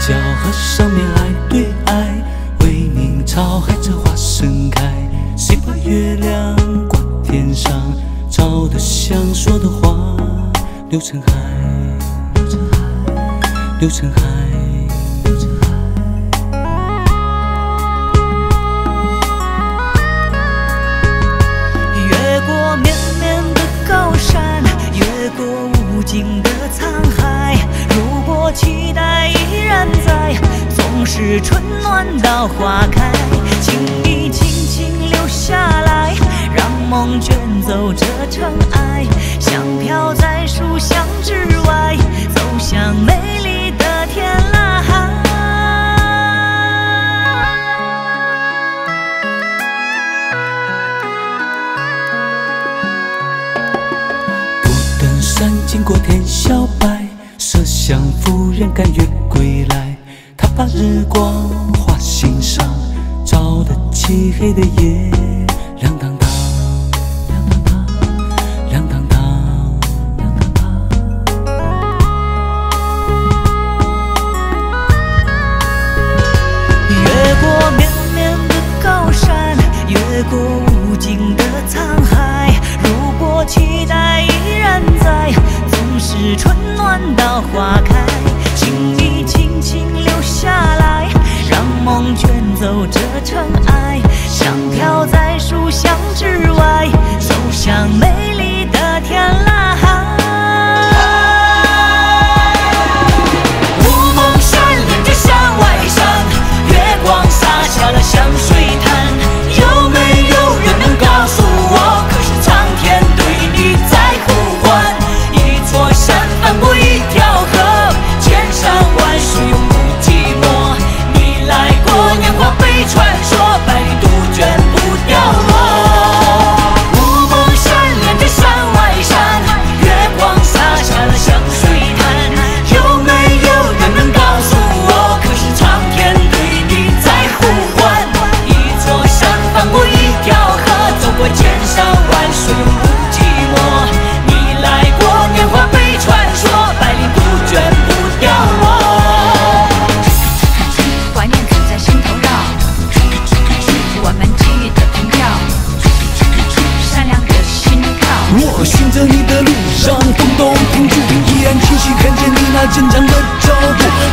小河上面爱对爱，为民草海在花盛开。谁把月亮挂天上，照得想说的话流成海，流成海，流成海。是春暖到花开。请你轻轻留下来，让梦卷走这尘埃，像飘在书香之外，走向美丽的天籁。不等山经过天晓白，麝香夫人甘愿归来。把日光画心上，照得漆黑的夜亮堂堂，亮堂堂，亮堂堂，亮堂堂。越过绵绵的高山，越过无尽的沧海。如果期待依然在，总是春暖到花开。那坚强的脚步。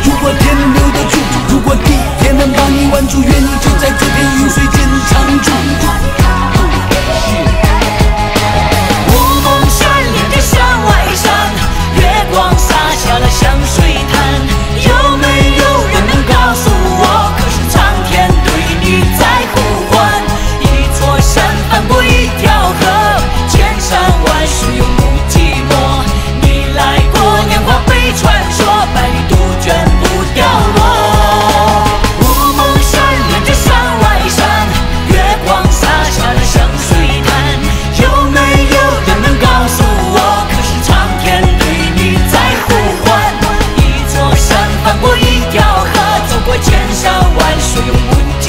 万水无尽。